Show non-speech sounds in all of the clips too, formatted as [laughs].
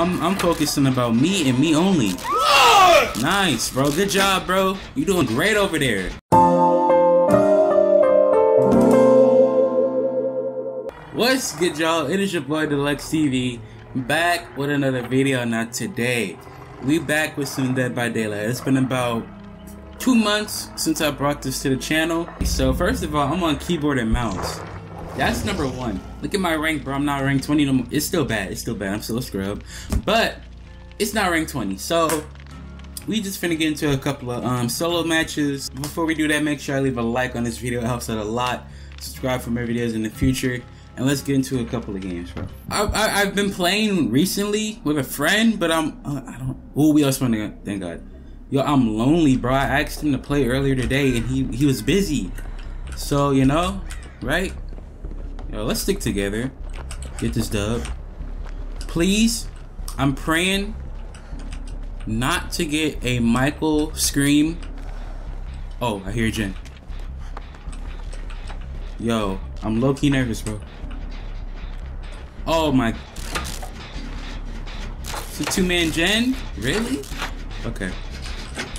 I'm I'm focusing about me and me only. Nice, bro. Good job, bro. You doing great over there. What's good, y'all? It is your boy Deluxe TV back with another video. Now today, we back with some Dead by Daylight. It's been about two months since I brought this to the channel. So first of all, I'm on keyboard and mouse. That's number one. Look at my rank, bro. I'm not ranked 20 no more. It's still bad. It's still bad. I'm still a scrub. But it's not ranked 20. So we just finna get into a couple of um, solo matches. Before we do that, make sure I leave a like on this video. It helps out a lot. Subscribe for more videos in the future. And let's get into a couple of games, bro. I, have been playing recently with a friend, but I'm uh, I don't. Oh, we are spending. Thank God. Yo, I'm lonely, bro. I asked him to play earlier today, and he he was busy. So you know, right? Yo, let's stick together. Get this dub. Please, I'm praying not to get a Michael scream. Oh, I hear gen. Yo, I'm low key nervous, bro. Oh my. It's a two man gen? Really? Okay.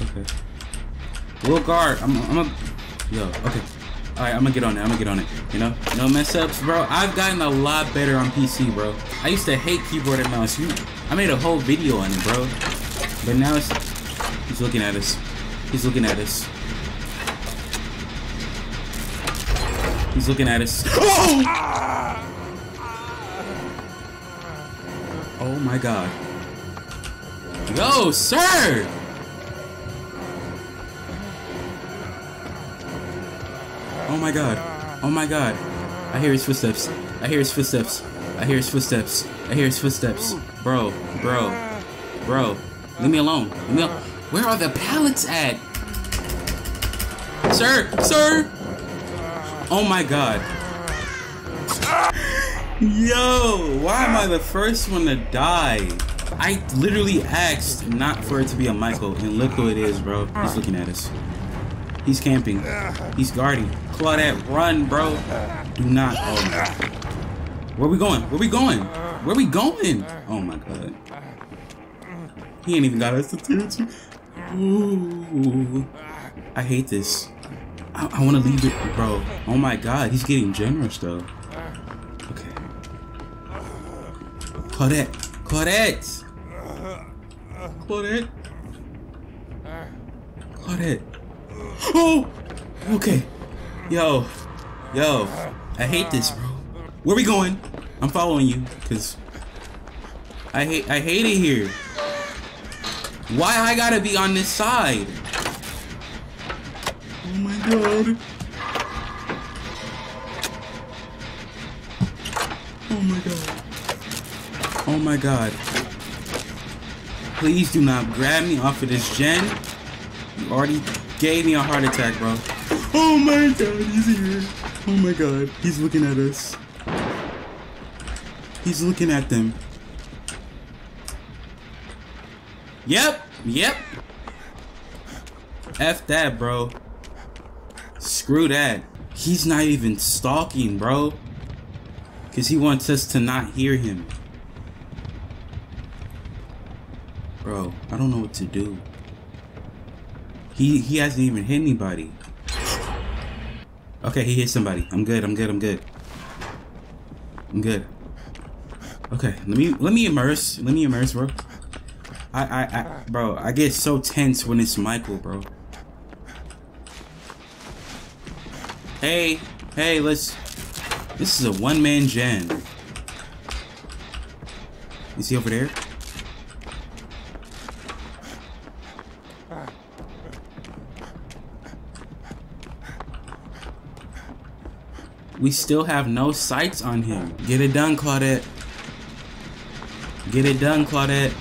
Okay. We'll guard. I'm, I'm a. Yo, okay. Alright, I'm gonna get on it. I'm gonna get on it. You know? No mess ups, bro. I've gotten a lot better on PC, bro. I used to hate keyboard and mouse. I made a whole video on it, bro. But now it's. He's looking at us. He's looking at us. He's looking at us. [laughs] Oh! Oh my god. Yo, sir! Oh my god. Oh my god. I hear his footsteps. I hear his footsteps. I hear his footsteps. I hear his footsteps. Bro, bro, bro. Leave me alone. Leave me. Where are the pallets at? Sir, sir. Oh my god. Yo, why am I the first one to die? I literally asked not for it to be a Michael, and look who it is, bro. He's looking at us. He's camping. He's guarding. Claudette, run, bro. Do not. Oh my. Where we going? Where we going? Where we going? Oh my god. He ain't even got us two. Ooh. I hate this. I, I want to leave it, bro. Oh my god, he's getting generous though. Okay. Claudette. Claudette. Claudette. Claudette. Oh! Okay. Yo. Yo. I hate this, bro. Where we going? I'm following you, cause I hate I hate it here. Why I gotta be on this side? Oh my god. Oh my god. Oh my god. Please do not grab me off of this gen. You already gave me a heart attack, bro. Oh my god, he's here. Oh my god, he's looking at us. He's looking at them. Yep, yep. F that, bro. Screw that. He's not even stalking, bro. Because he wants us to not hear him. Bro, I don't know what to do. He he hasn't even hit anybody. Okay, he hit somebody. I'm good. I'm good. I'm good. I'm good. Okay, let me let me immerse. Let me immerse, bro. I I I bro, I get so tense when it's Michael, bro. Hey, hey, let's. This is a one-man gen. You see over there? We still have no sights on him. Get it done, Claudette. Get it done, Claudette.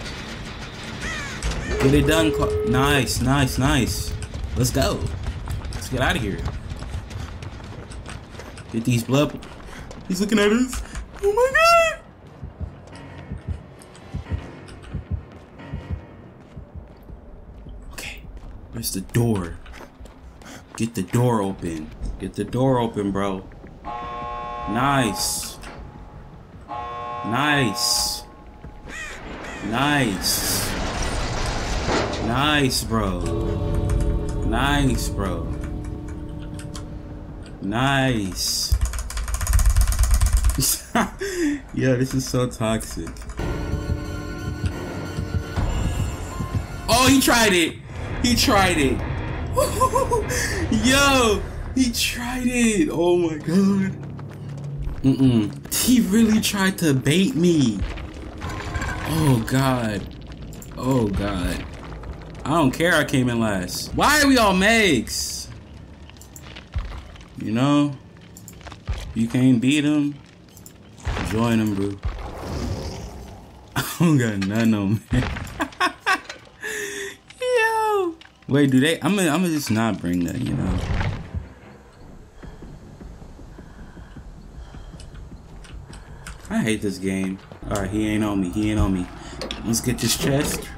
Get it done, Cla Nice, nice, nice. Let's go. Let's get out of here. Get these blood. He's looking at us. Oh my god. Okay. Where's the door? Get the door open. Get the door open, bro. Nice. Nice. Nice. Nice, bro. Nice, bro. Nice. [laughs] Yo, this is so toxic. Oh, he tried it. He tried it. [laughs] Yo, he tried it. Oh my god. Mm-mm. He really tried to bait me. Oh god. Oh god. I don't care I came in last. Why are we all Megs? You know? You can't beat him. Join him, bro. [laughs] I don't got none on me. [laughs] Yo. Wait, do they? I'm gonna, I'm gonna just not bring that, you know? Hate this game. Alright, he ain't on me. He ain't on me. Let's get this chest.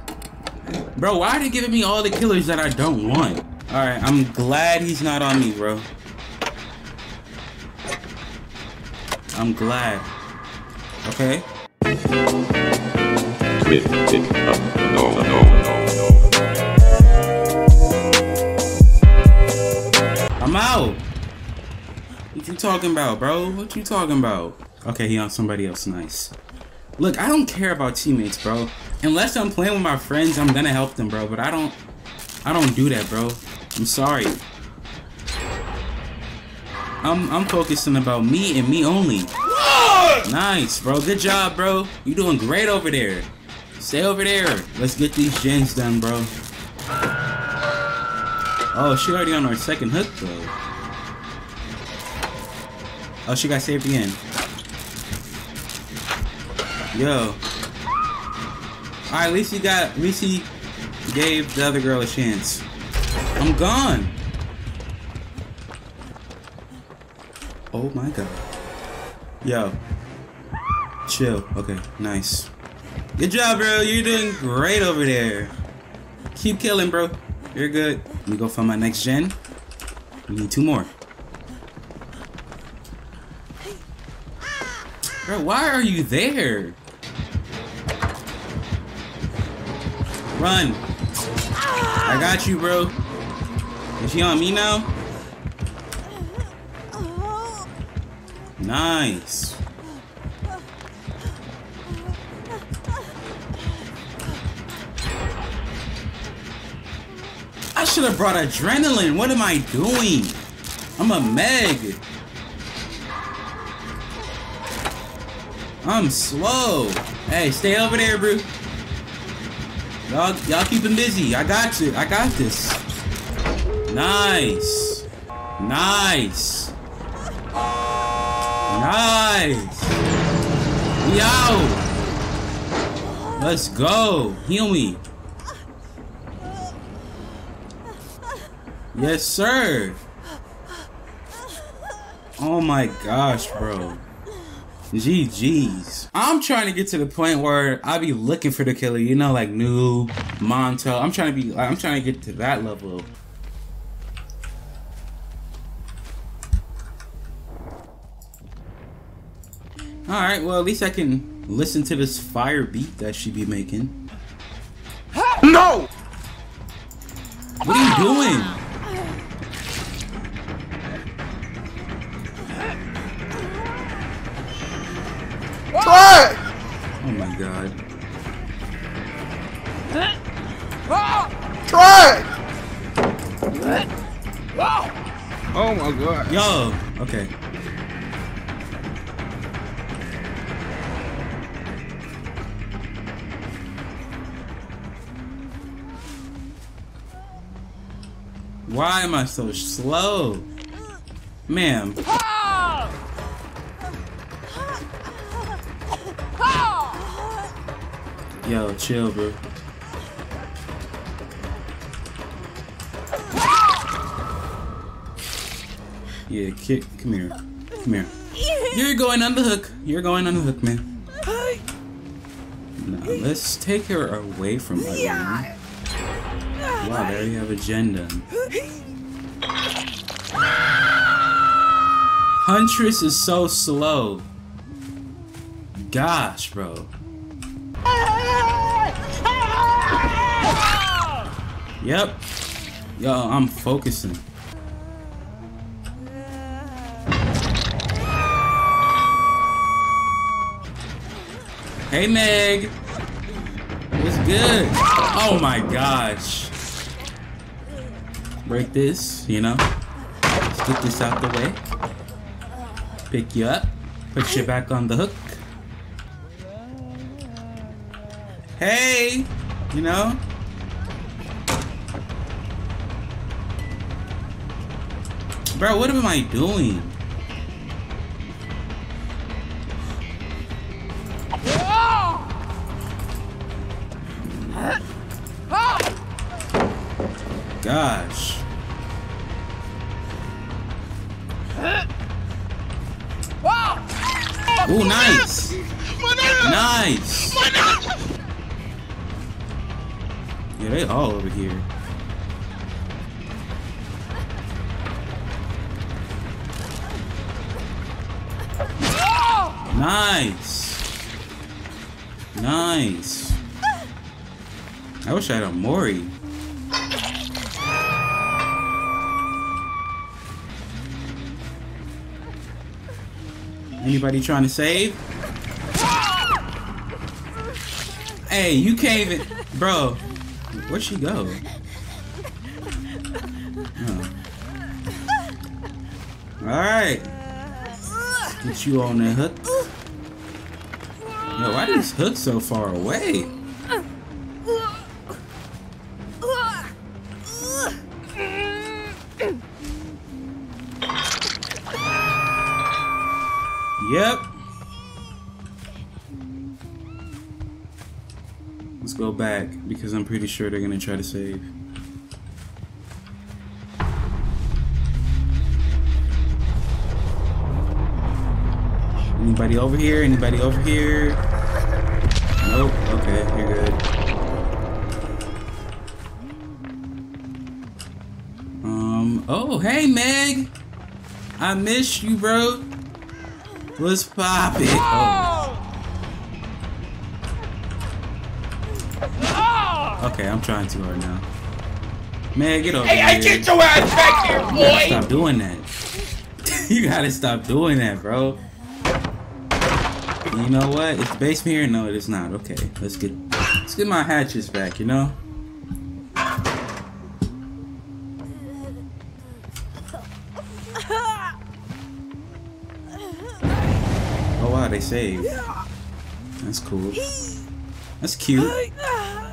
Bro, why are they giving me all the killers that I don't want? Alright, I'm glad he's not on me, bro. I'm glad. Okay. I'm out. What you talking about, bro? What you talking about? Okay, he on somebody else. Nice. Look, I don't care about teammates, bro. Unless I'm playing with my friends, I'm gonna help them, bro. But I don't, I don't do that, bro. I'm sorry. I'm, I'm focusing about me and me only. Nice, bro. Good job, bro. You doing great over there. Stay over there. Let's get these gens done, bro. Oh, she already on our second hook, though. Oh, she got saved again. Yo. Alright, at least he got, at least he gave the other girl a chance. I'm gone. Oh my god. Yo. Chill. Okay, nice. Good job, bro. You're doing great over there. Keep killing, bro. You're good. Let me go find my next gen. We need two more. Bro, why are you there? Run. I got you, bro. Is she on me now? Nice. I should have brought adrenaline. What am I doing? I'm a Meg. I'm slow. Hey, stay over there, bro. Y'all, y'all keep him busy. I got you. I got this. Nice. Nice. Nice. We out. Let's go. Heal me. Yes, sir. Oh my gosh, bro. GG's. I'm trying to get to the point where I be looking for the killer, you know, like new Montel. I'm trying to be, I'm trying to get to that level. Alright, well, at least I can listen to this fire beat that she be making. No! What are you doing? Try Oh my god. Try Oh my god. Yo, okay. Why am I so slow? Ma'am. Yo, chill, bro. Yeah, kid, come here. Come here. You're going on the hook. You're going on the hook, man. Now, let's take her away from everyone. Wow, there you have agenda. Huntress is so slow. Gosh, bro. Yep. Yo, I'm focusing. Hey, Meg. What's good? Oh my gosh. Break this, you know. Let's get this out the way. Pick you up. Put you back on the hook. Hey! You know? Bro, what am I doing? Nice. Nice. I wish I had a Mori. Anybody trying to save? Hey, you can't even... Bro, where'd she go? Oh. Alright. Get you on that hook. Yo, why is hook so far away? Yep. Let's go back because I'm pretty sure they're gonna try to save. Anybody over here? Anybody over here? Nope. Okay, you're good. Um. Oh, hey, Meg. I miss you, bro. Let's pop it. Oh. Okay, I'm trying too hard now. Man, get over hey, here. Hey, get your ass back here, boy! You gotta stop doing that. [laughs] you gotta stop doing that, bro. You know what? It's basement here? No, it is not. Okay, let's get let's get my hatches back. You know. Oh wow, they saved. That's cool. That's cute. I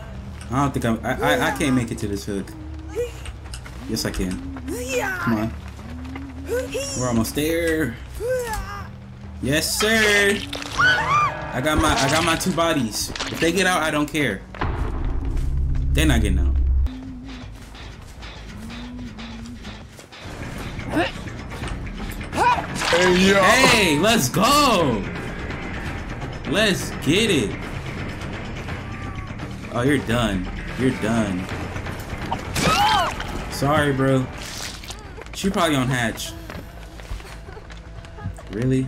don't think I'm. I, I I can't make it to this hook. Yes, I can. Come on. We're almost there. Yes, sir. I got my I got my two bodies. If they get out, I don't care. They're not getting out. Hey, yo. Hey, let's go. Let's get it. Oh, you're done. You're done. Sorry, bro. She probably on hatch. Really?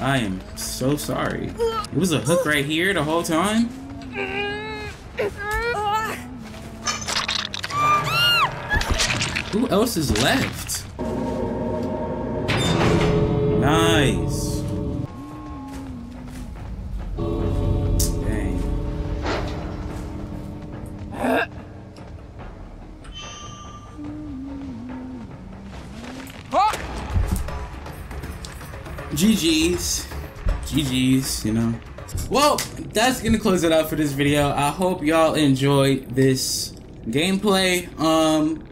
I am so sorry. It was a hook right here the whole time? Who else is left? Nice. Dang. GG's. GG's, you know. Well, that's gonna close it out for this video. I hope y'all enjoyed this gameplay. Um,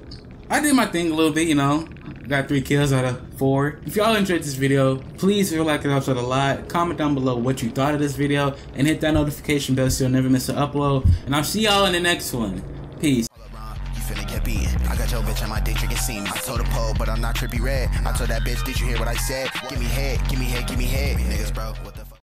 I did my thing a little bit, you know. Got three kills out of four. If y'all enjoyed this video, please feel like it helps out a lot. Comment down below what you thought of this video and hit that notification bell so you'll never miss an upload. And I'll see y'all in the next one. Peace. Got your bitch on my dick drinking scene. I told a pole, but I'm not trippy red. I told that bitch, did you hear what I said? Give me head, give me head, give me head. Niggas, bro, what the